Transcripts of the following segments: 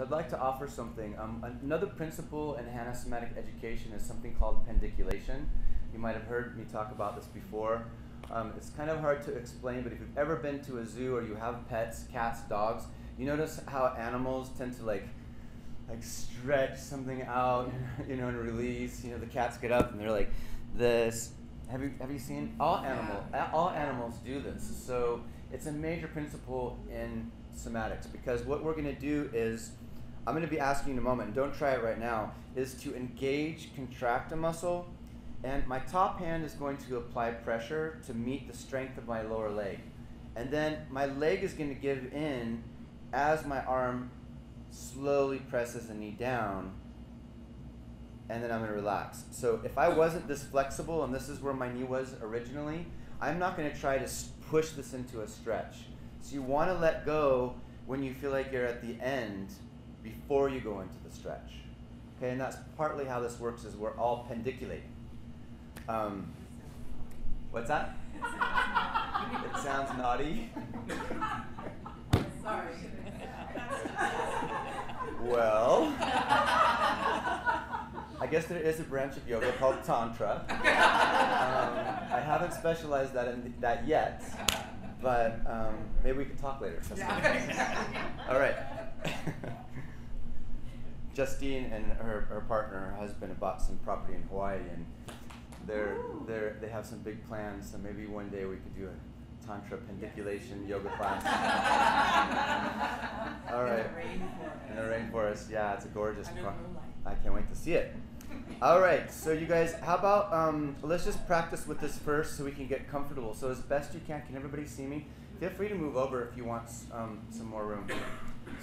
So I'd like to offer something. Um, another principle in somatic education is something called pandiculation. You might have heard me talk about this before. Um, it's kind of hard to explain, but if you've ever been to a zoo or you have pets, cats, dogs, you notice how animals tend to like like stretch something out, you know, and release. You know, the cats get up and they're like this. Have you have you seen all animal all animals do this? So it's a major principle in somatics because what we're going to do is I'm going to be asking in a moment, and don't try it right now, is to engage, contract a muscle, and my top hand is going to apply pressure to meet the strength of my lower leg. And then my leg is going to give in as my arm slowly presses the knee down, and then I'm going to relax. So if I wasn't this flexible, and this is where my knee was originally, I'm not going to try to push this into a stretch. So you want to let go when you feel like you're at the end before you go into the stretch. Okay, and that's partly how this works is we're all pandiculating. Um, what's that? it sounds naughty. Sorry. well, I guess there is a branch of yoga called Tantra. Um, I haven't specialized that in that yet, but um, maybe we can talk later. All right. Justine and her, her partner, her husband, have bought some property in Hawaii, and they're, they're, they have some big plans. So maybe one day we could do a tantra pandiculation yoga class. All right. In the rainforest. Yeah, it's a gorgeous. Pro- I can't wait to see it. All right, so you guys, how about um, let's just practice with this first so we can get comfortable. So as best you can, can everybody see me? Feel free to move over if you want um, some more room.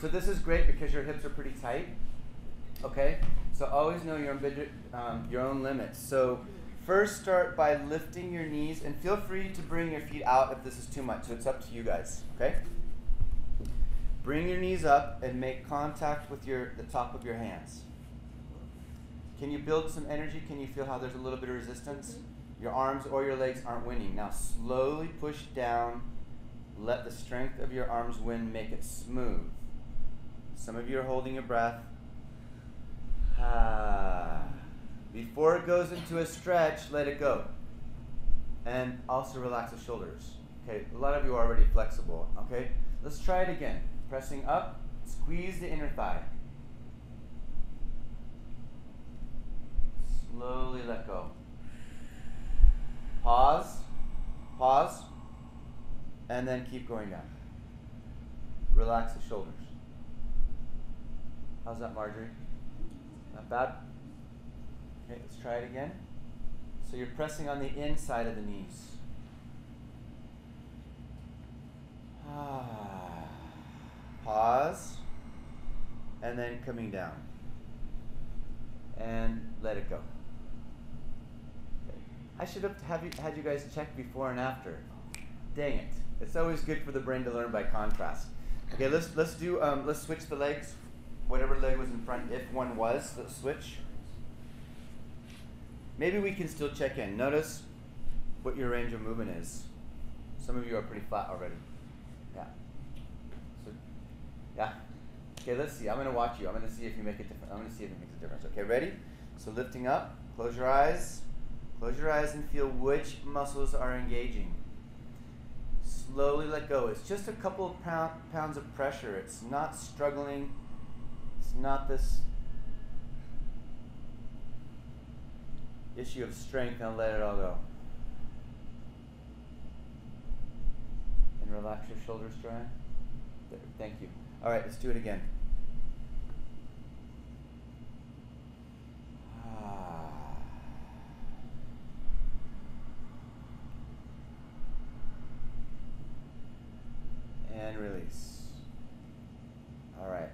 So this is great because your hips are pretty tight. Okay, so always know your own, um, your own limits. So first start by lifting your knees and feel free to bring your feet out if this is too much. So it's up to you guys. Okay. Bring your knees up and make contact with your the top of your hands. Can you build some energy? Can you feel how there's a little bit of resistance? Your arms or your legs aren't winning. Now slowly push down. Let the strength of your arms win. Make it smooth. Some of you are holding your breath. Ah. Before it goes into a stretch, let it go. And also relax the shoulders. Okay, a lot of you are already flexible. Okay, let's try it again. Pressing up, squeeze the inner thigh. Slowly let go. Pause, pause, and then keep going down. Relax the shoulders. How's that, Marjorie? Not bad? Okay, let's try it again. So you're pressing on the inside of the knees. Ah. Pause. And then coming down. And let it go. Okay. I should have have you, had you guys check before and after. Dang it. It's always good for the brain to learn by contrast. Okay, let's let's do um, let's switch the legs whatever leg was in front, if one was, the switch. Maybe we can still check in. Notice what your range of movement is. Some of you are pretty flat already. Yeah. So, yeah. Okay, let's see. I'm going to watch you. I'm going to see if you make a difference. I'm to see if it makes a difference. Okay, ready? So lifting up. Close your eyes. Close your eyes and feel which muscles are engaging. Slowly let go. It's just a couple of pound, pounds of pressure. It's not struggling It's not this issue of strength and let it all go. And relax your shoulders dry. Thank you. All right, let's do it again. Ah. And release. All right.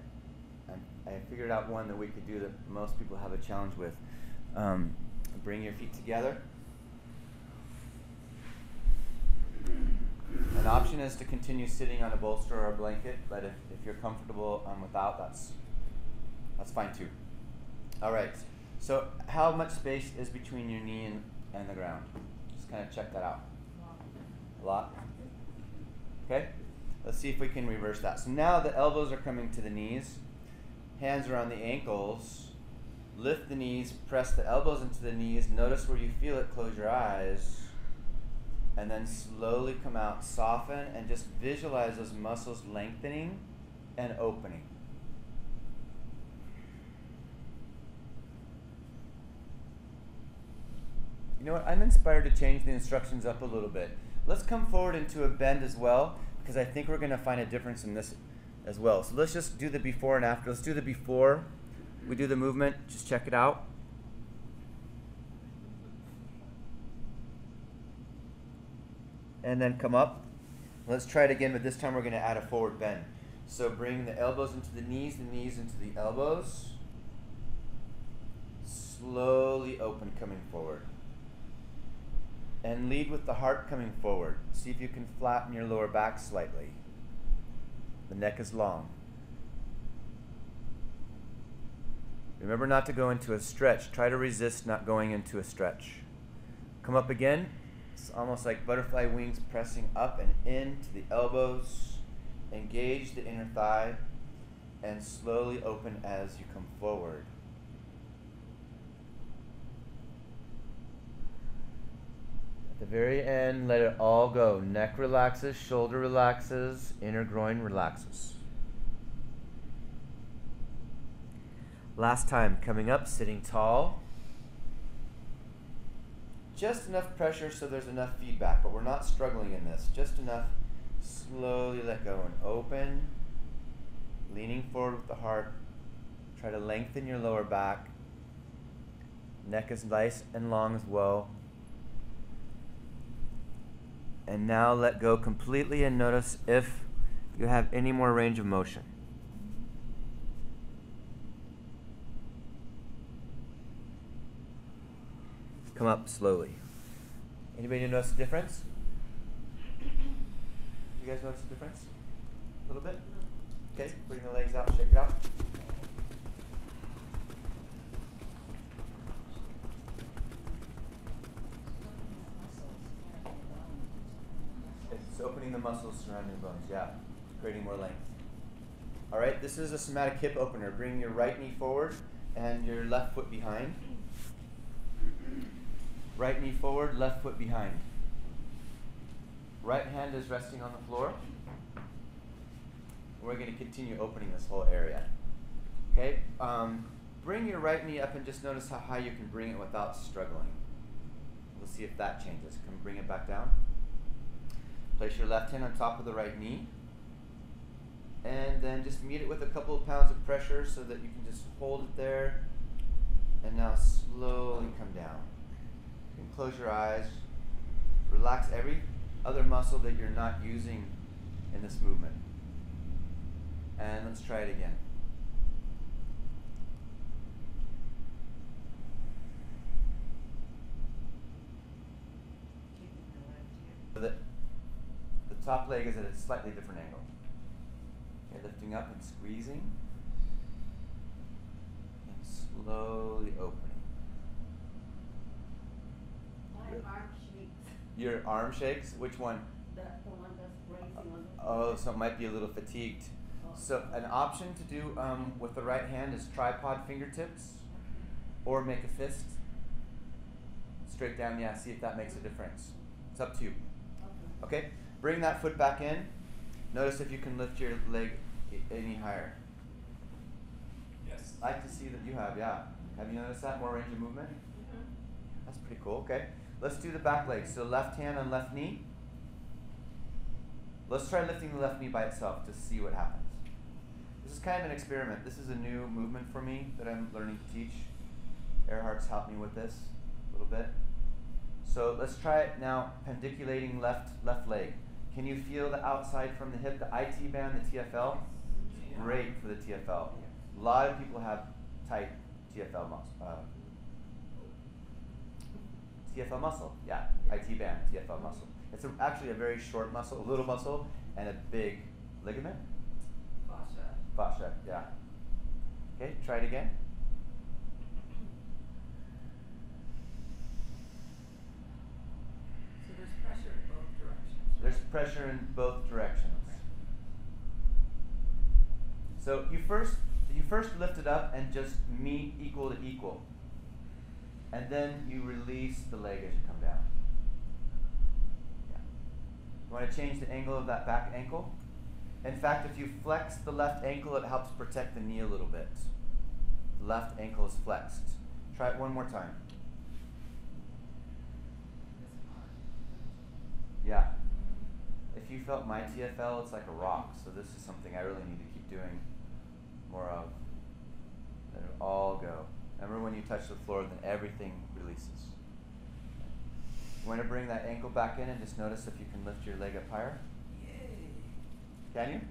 I, I figured out one that we could do that most people have a challenge with. Um, bring your feet together. An option is to continue sitting on a bolster or a blanket, but if, if you're comfortable um, without, that's that's fine too. All right. So how much space is between your knee and, and the ground? Just kind of check that out. A lot. Okay. Let's see if we can reverse that. So now the elbows are coming to the knees hands around the ankles. Lift the knees, press the elbows into the knees. Notice where you feel it, close your eyes. And then slowly come out, soften, and just visualize those muscles lengthening and opening. You know what? I'm inspired to change the instructions up a little bit. Let's come forward into a bend as well, because I think we're going to find a difference in this as well. So let's just do the before and after. Let's do the before. We do the movement. Just check it out. And then come up. Let's try it again, but this time we're going to add a forward bend. So bring the elbows into the knees, the knees into the elbows. Slowly open, coming forward and lead with the heart coming forward. See if you can flatten your lower back slightly. The neck is long. Remember not to go into a stretch. Try to resist not going into a stretch. Come up again. It's almost like butterfly wings pressing up and in to the elbows. Engage the inner thigh and slowly open as you come forward. At the very end, let it all go. Neck relaxes, shoulder relaxes, inner groin relaxes. Last time, coming up, sitting tall. Just enough pressure so there's enough feedback, but we're not struggling in this. Just enough. Slowly let go and open. Leaning forward with the heart. Try to lengthen your lower back. Neck is nice and long as well. And now let go completely and notice if you have any more range of motion. Come up slowly. Anybody notice the difference? You guys notice the difference? A little bit? Okay, bring the legs out, shake it out. It's opening the muscles surrounding the bones. Yeah, creating more length. All right, this is a somatic hip opener. Bring your right knee forward and your left foot behind. Right knee forward, left foot behind. Right hand is resting on the floor. We're going to continue opening this whole area. Okay, um, bring your right knee up and just notice how high you can bring it without struggling. We'll see if that changes. Can bring it back down? Place your left hand on top of the right knee. And then just meet it with a couple of pounds of pressure so that you can just hold it there. And now slowly come down. Can close your eyes. Relax every other muscle that you're not using in this movement. And let's try it again. The, top leg is at a slightly different angle. Okay, lifting up and squeezing. And slowly opening. My Your, arm shakes. Your arm shakes? Which one? The, the one that's bracing on the Oh, so it might be a little fatigued. Oh. So an option to do um, with the right hand is tripod fingertips or make a fist. Straight down, yeah, see if that makes a difference. It's up to you. Okay? okay? Bring that foot back in. Notice if you can lift your leg any higher. Yes. I like to see that you have, yeah. Have you noticed that? More range of movement? Mm-hmm. That's pretty cool. Okay. Let's do the back leg. So left hand on left knee. Let's try lifting the left knee by itself to see what happens. This is kind of an experiment. This is a new movement for me that I'm learning to teach. Erhard's helped me with this a little bit. So let's try it now, pandiculating left left leg. Can you feel the outside from the hip, the IT band, the TFL? Great for the TFL. A lot of people have tight TFL muscles. Uh, TFL muscle, yeah, IT band, TFL muscle. It's a, actually a very short muscle, a little muscle, and a big ligament. Fascia. Fascia, yeah. Okay, try it again. So there's pressure in both directions. There's pressure in both directions. So you first, you first lift it up and just meet equal to equal. And then you release the leg as you come down. Yeah. You want to change the angle of that back ankle? In fact, if you flex the left ankle, it helps protect the knee a little bit. The left ankle is flexed. Try it one more time. Yeah. If you felt my TFL, it's like a rock. So this is something I really need to keep doing more of. Let it all go. Remember when you touch the floor, then everything releases. You want to bring that ankle back in and just notice if you can lift your leg up higher. Can you?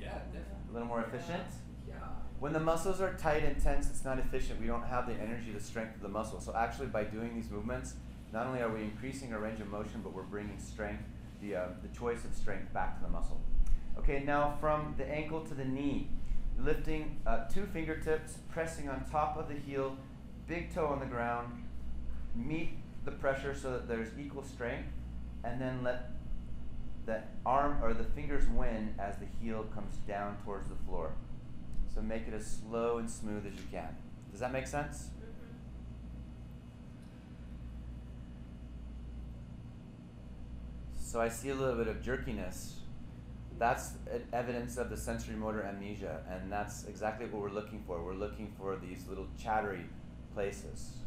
Yeah, definitely. A little more efficient? Yeah. When the muscles are tight and tense, it's not efficient. We don't have the energy, the strength of the muscle. So actually, by doing these movements, not only are we increasing our range of motion, but we're bringing strength, the, uh, the choice of strength back to the muscle. Okay, now from the ankle to the knee, lifting uh, two fingertips, pressing on top of the heel, big toe on the ground, meet the pressure so that there's equal strength, and then let that arm or the fingers win as the heel comes down towards the floor. So make it as slow and smooth as you can. Does that make sense? So I see a little bit of jerkiness. That's evidence of the sensory motor amnesia, and that's exactly what we're looking for. We're looking for these little chattery places.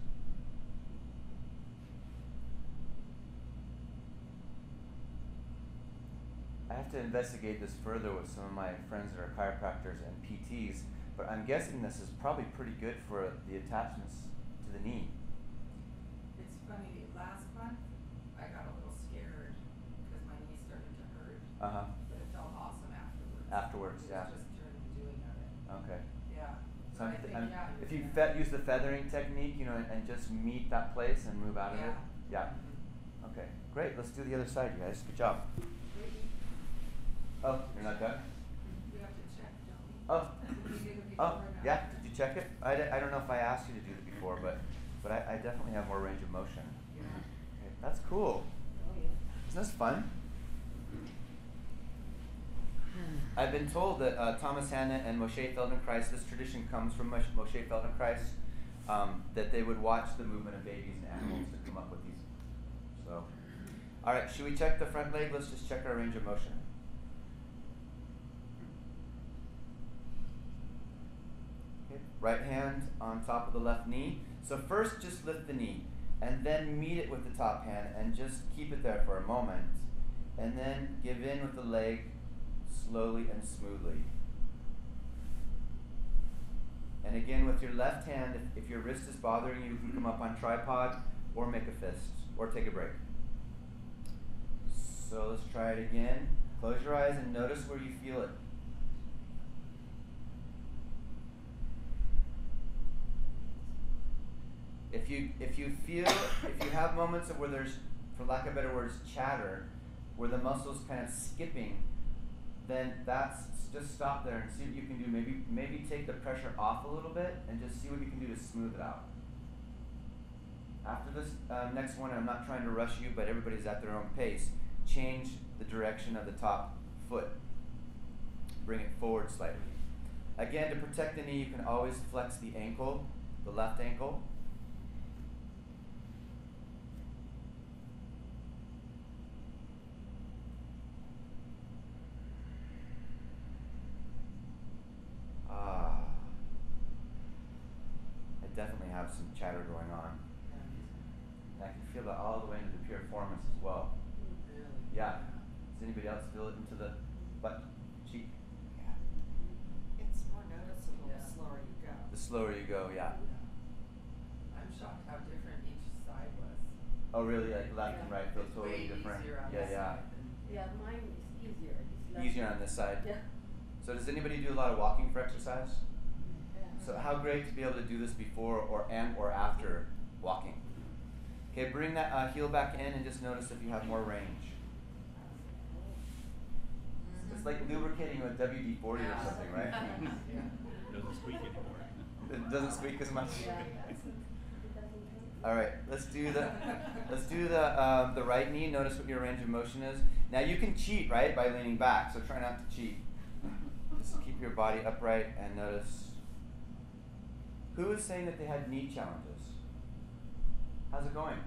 I have to investigate this further with some of my friends that are chiropractors and PTs, but I'm guessing this is probably pretty good for the attachments to the knee. It's funny, last month, I got a little scared because my knee started to hurt, Uh huh. but it felt awesome afterwards. Yeah. just doing of Okay. yeah. So I'm think, I'm- yeah, if you fe- use the feathering technique, you know, and, and just meet that place and move out of it. Yeah. Okay. Great. Let's do the other side, you guys. Good job. Oh, you're not done. We have to check, don't we? Oh. Did we do it before Oh, yeah. Did you check it? I, d- I don't know if I asked you to do it before, but but I, I definitely have more range of motion. Yeah. Okay, that's cool. Oh, yeah. Isn't this fun? I've been told that uh, Thomas Hanna and Moshe Feldenkrais, this tradition comes from Moshe Moshe Feldenkrais, um, that they would watch the movement of babies and animals to come up with these. So, all right, should we check the front leg? Let's just check our range of motion. Okay, right hand on top of the left knee. So first, just lift the knee, and then meet it with the top hand, and just keep it there for a moment, and then give in with the leg slowly and smoothly. And again, with your left hand, if, if your wrist is bothering you, you can come up on tripod, or make a fist, or take a break. So let's try it again. Close your eyes and notice where you feel it. If you if you feel if you have moments of where there's, for lack of better words, chatter, where the muscles kind of skipping, then that's just stop there and see what you can do. Maybe maybe take the pressure off a little bit and just see what you can do to smooth it out. After this uh, next one, I'm not trying to rush you, but everybody's at their own pace. Change the direction of the top foot. Bring it forward slightly. Again, to protect the knee, you can always flex the ankle, the left ankle. Ah. I definitely have some chatter going on. And I can feel that all the way into the piriformis as well. Yeah. Does anybody else feel it into the butt cheek? Yeah. It's more noticeable Yeah. the slower you go. The slower you go, yeah. I'm shocked how different each side was. Oh, really? Like left and right feel totally way different. easier on yeah, this yeah. side Yeah, mine is easier. It's Easier on this side. Yeah. So does anybody do a lot of walking for exercise? Yeah. So how great to be able to do this before or and or after walking. Okay, bring that uh, heel back in and just notice if you have more range. It's like lubricating with WD forty or something, right? Yeah. Doesn't squeak anymore. it doesn't squeak as much. Yeah, it doesn't- it doesn't All right, let's do the let's do the um, the right knee. Notice what your range of motion is. Now you can cheat, right, by leaning back. So try not to cheat. Just keep keep your body upright and notice. Who is saying that they had knee challenges? How's it going?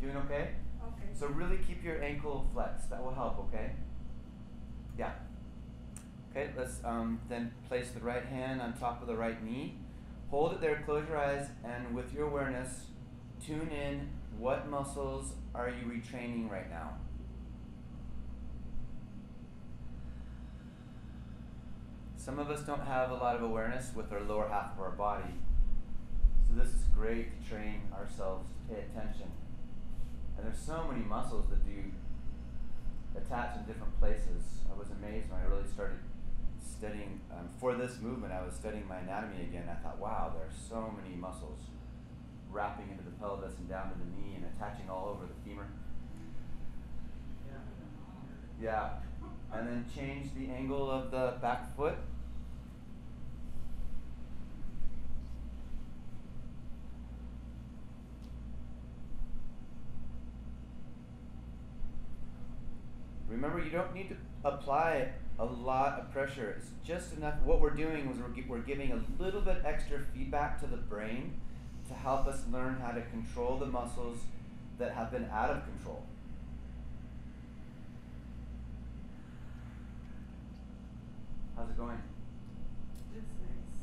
Doing okay? Okay. So really keep your ankle flexed. That will help, okay? Yeah. Okay, let's um, then place the right hand on top of the right knee. Hold it there, close your eyes, and with your awareness, tune in what muscles are you retraining right now? Some of us don't have a lot of awareness with our lower half of our body. So this is great to train ourselves to pay attention. And there's so many muscles that do attach in different places. I was amazed when I really started studying um, for this movement. I was studying my anatomy again. I thought, wow, there are so many muscles wrapping into the pelvis and down to the knee and attaching all over the femur. Yeah. And then change the angle of the back foot. Remember, you don't need to apply a lot of pressure. It's just enough. What we're doing is we're, we're giving a little bit extra feedback to the brain to help us learn how to control the muscles that have been out of control. How's it going? It's nice.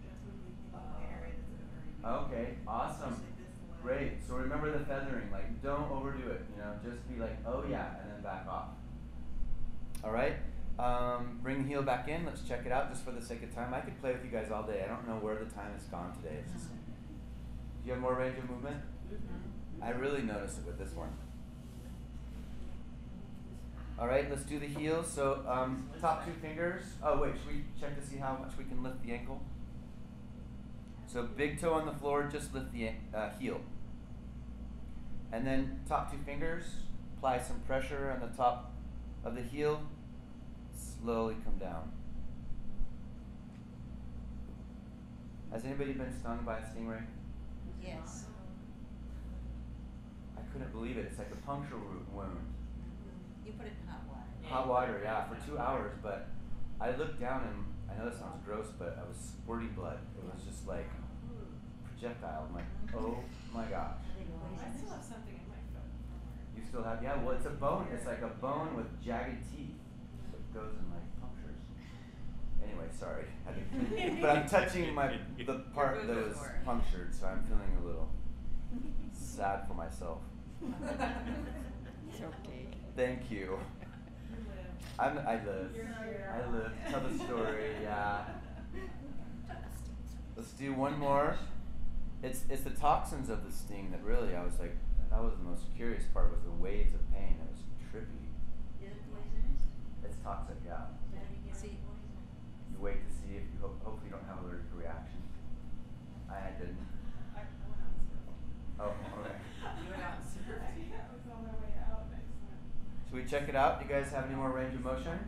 Definitely in the area that's very. Okay, awesome. Especially this leg. Great. So remember the feathering. Like, don't overdo it. You know, just be like, oh yeah, and then back off. All right. Um, bring the heel back in. Let's check it out just for the sake of time. I could play with you guys all day. I don't know where the time has gone today. It's just, do you have more range of movement? I really noticed it with this one. All right, let's do the heels. So um, top two fingers. Oh wait, should we check to see how much we can lift the ankle? So big toe on the floor, just lift the uh, heel. And then top two fingers, apply some pressure on the top of the heel, slowly come down. Has anybody been stung by a stingray? Yes. I couldn't believe it. It's like a puncture wo- wound. Mm-hmm. You put it in hot water. Hot water, yeah, for two hours. But I looked down and I know that sounds gross, but I was squirting blood. It was just like projectile. I'm like, mm-hmm. oh my gosh. I still have something in my foot. You still have yeah. Well, it's a bone. It's like a bone with jagged teeth that goes and like punctures. Anyway, sorry. I didn't- but I'm touching my the part that was punctured, so I'm feeling a little sad for myself. It's okay. Thank you. I'm, I live. I live. Tell the story. Yeah. Let's do one more. It's it's the toxins of the sting that really I was like that was the most curious part was the waves of pain. It was trippy. Is it poisonous? It's toxic, yeah. You See- You wait to see if you ho- hopefully you don't have allergic reaction. I didn't. I, I went out and. Oh, okay. You went out and I was on my way out next time. Should we check it out? You guys have any more range of motion?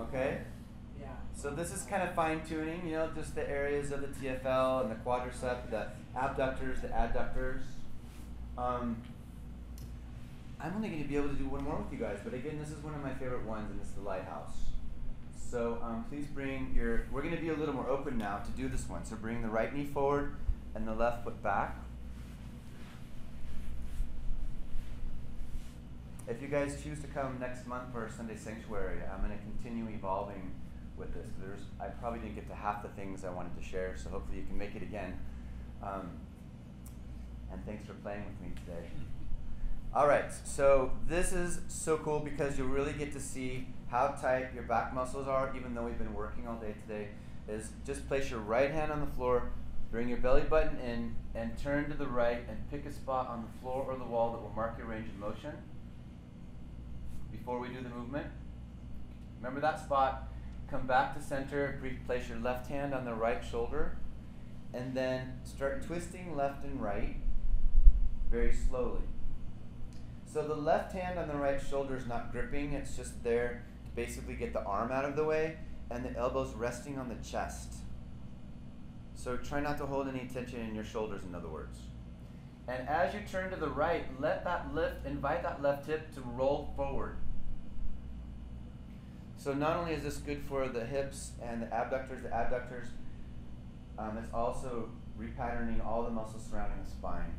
Okay. Yeah. So this is kind of fine tuning, you know, just the areas of the TFL and the quadricep, the abductors, the adductors. Um, I'm only going to be able to do one more with you guys, but again, this is one of my favorite ones, and it's the lighthouse. So um, please bring your. We're going to be a little more open now to do this one. So bring the right knee forward and the left foot back. If you guys choose to come next month for Sunday Sanctuary, I'm going to continue evolving with this. There's, I probably didn't get to half the things I wanted to share, so hopefully you can make it again. Um, and thanks for playing with me today. All right, so this is so cool because you'll really get to see how tight your back muscles are, even though we've been working all day today. Is just place your right hand on the floor, bring your belly button in, and turn to the right and pick a spot on the floor or the wall that will mark your range of motion before we do the movement. Remember that spot. Come back to center. Place your left hand on the right shoulder. And then start twisting left and right very slowly. So the left hand on the right shoulder is not gripping, it's just there to basically get the arm out of the way and the elbows resting on the chest. So try not to hold any tension in your shoulders, in other words. And as you turn to the right, let that lift, invite that left hip to roll forward. So not only is this good for the hips and the abductors, the adductors, um, it's also repatterning all the muscles surrounding the spine.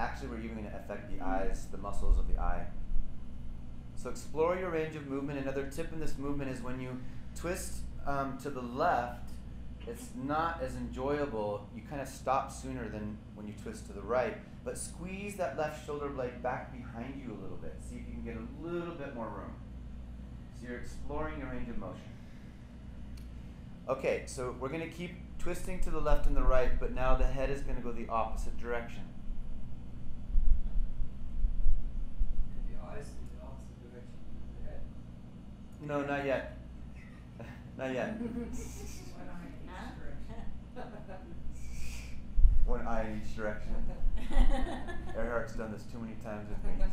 Actually, we're even going to affect the eyes, the muscles of the eye. So explore your range of movement. Another tip in this movement is when you twist um, to the left, it's not as enjoyable. You kind of stop sooner than when you twist to the right. But squeeze that left shoulder blade back behind you a little bit. See if you can get a little bit more room. So you're exploring your range of motion. Okay, so we're going to keep twisting to the left and the right, but now the head is going to go the opposite direction. And the eyes in the opposite direction of the head. No, not yet. not yet. One eye in each direction. Earhart's done this too many times with me.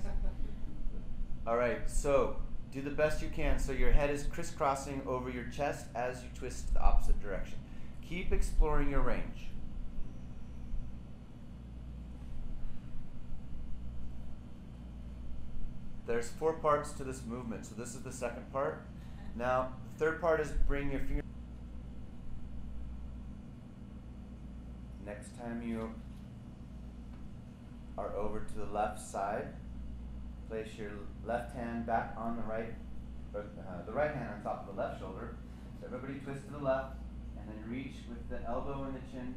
All right, so do the best you can. So your head is crisscrossing over your chest as you twist the opposite direction. Keep exploring your range. There's four parts to this movement. So this is the second part. Now, the third part is bring your finger. Next time you are over to the left side, place your left hand back on the right, or uh, the right hand on top of the left shoulder. So everybody twist to the left, and then reach with the elbow and the chin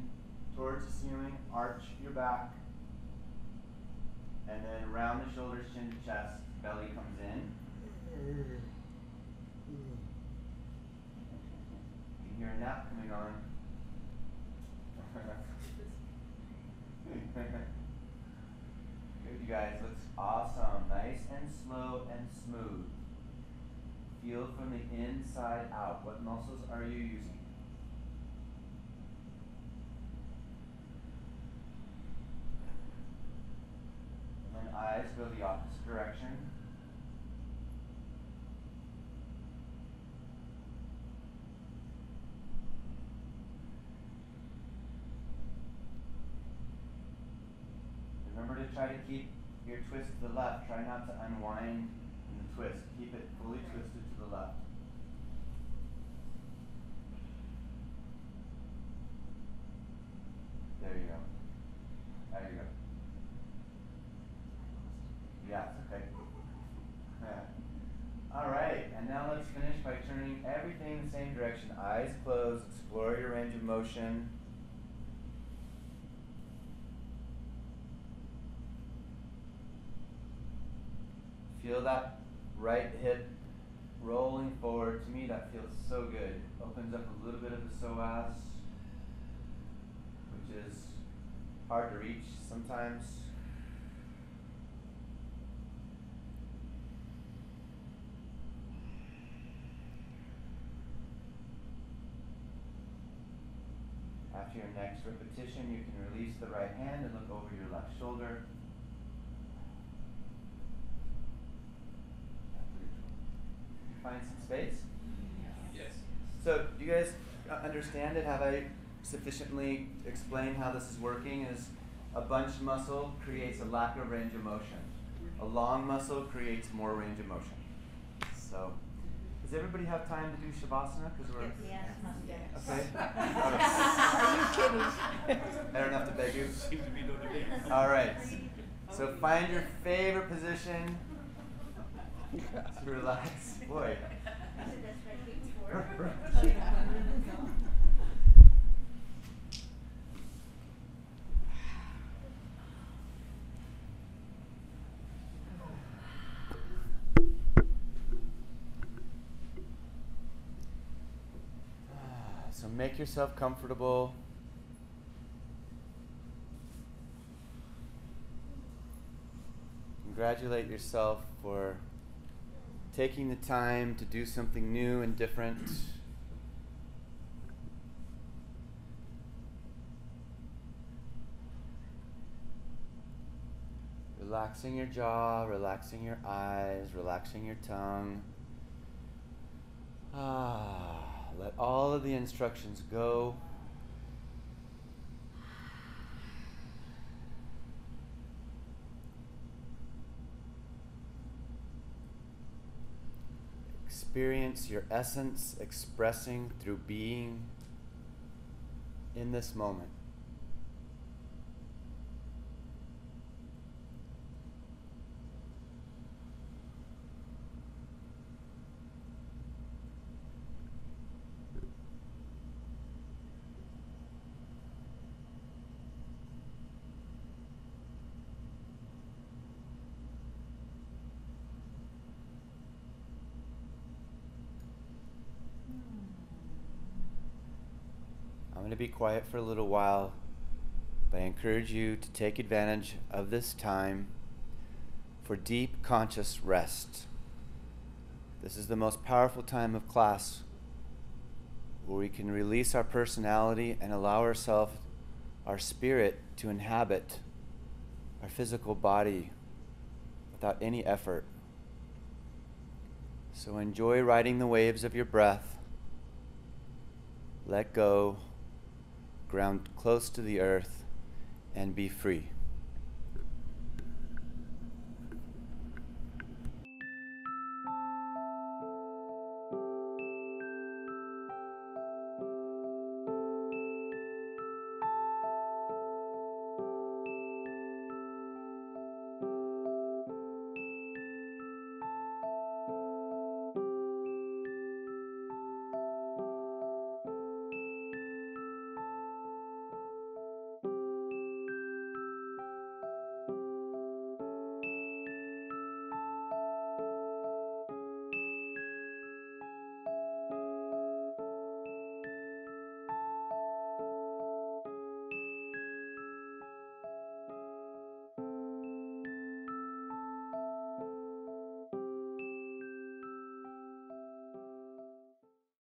towards the ceiling. Arch your back, and then round the shoulders, chin to chest. Belly comes in. You can hear a nap coming on. Good, you guys. Looks awesome. Nice and slow and smooth. Feel from the inside out. What muscles are you using? And then eyes go the opposite direction. Remember to try to keep your twist to the left. Try not to unwind in the twist. Keep it fully twisted to the left. There you go. There you go. Yeah, it's okay. All right, and now let's finish by turning everything the same direction. Eyes closed. Explore your range of motion. Feel that right hip rolling forward. To me, that feels so good. Opens up a little bit of the psoas, which is hard to reach sometimes. After your next repetition, you can release the right hand and look over your left shoulder. Find some space. Yes. So, do you guys understand it? Have I sufficiently explained how this is working? Is a bunch muscle creates a lack of range of motion. A long muscle creates more range of motion. So, does everybody have time to do shavasana? Because we're Yes, yes. okay. Are you kidding? I don't have to beg you. Seems to be no debate. All right. So find your favorite position to relax. Boy. So make yourself comfortable. Congratulate yourself for taking the time to do something new and different. Relaxing your jaw, relaxing your eyes, relaxing your tongue. Ah, let all of the instructions go. experience your essence expressing through being in this moment. Going to be quiet for a little while, but I encourage you to take advantage of this time for deep conscious rest. This is the most powerful time of class where we can release our personality and allow ourselves, our spirit, to inhabit our physical body without any effort. So enjoy riding the waves of your breath. Let go ground close to the earth, and be free.